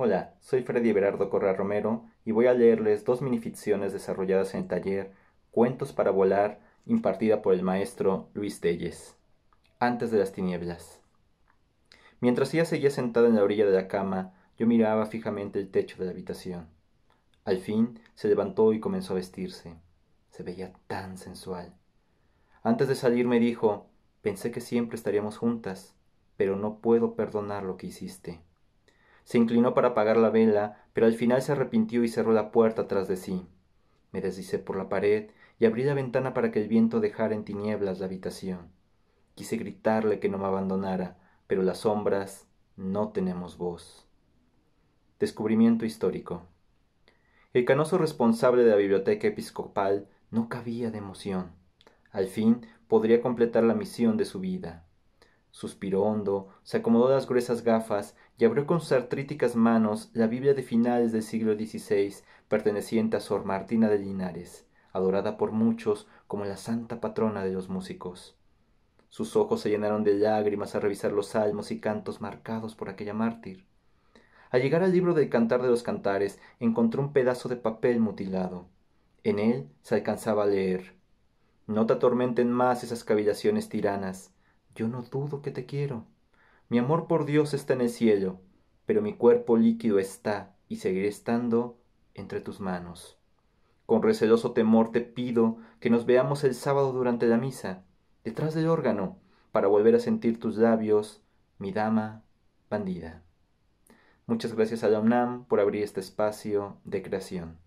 Hola, soy Freddy Berardo Correa Romero y voy a leerles dos minificciones desarrolladas en el taller Cuentos para volar, impartida por el maestro Luis Telles. Antes de las tinieblas. Mientras ella seguía sentada en la orilla de la cama, yo miraba fijamente el techo de la habitación. Al fin se levantó y comenzó a vestirse. Se veía tan sensual. Antes de salir me dijo, pensé que siempre estaríamos juntas, pero no puedo perdonar lo que hiciste. Se inclinó para apagar la vela, pero al final se arrepintió y cerró la puerta tras de sí. Me deslicé por la pared y abrí la ventana para que el viento dejara en tinieblas la habitación. Quise gritarle que no me abandonara, pero las sombras no tenemos voz. Descubrimiento histórico. El canoso responsable de la biblioteca episcopal no cabía de emoción. Al fin podría completar la misión de su vida. Suspiró hondo, se acomodó las gruesas gafas y abrió con sus artríticas manos la Biblia de finales del siglo XVI, perteneciente a Sor Martina de Linares, adorada por muchos como la santa patrona de los músicos. Sus ojos se llenaron de lágrimas al revisar los salmos y cantos marcados por aquella mártir. Al llegar al libro del Cantar de los Cantares, encontró un pedazo de papel mutilado. En él se alcanzaba a leer No te atormenten más esas cavilaciones tiranas, yo no dudo que te quiero. Mi amor por Dios está en el cielo, pero mi cuerpo líquido está y seguiré estando entre tus manos. Con receloso temor te pido que nos veamos el sábado durante la misa, detrás del órgano, para volver a sentir tus labios, mi dama bandida. Muchas gracias a la por abrir este espacio de creación.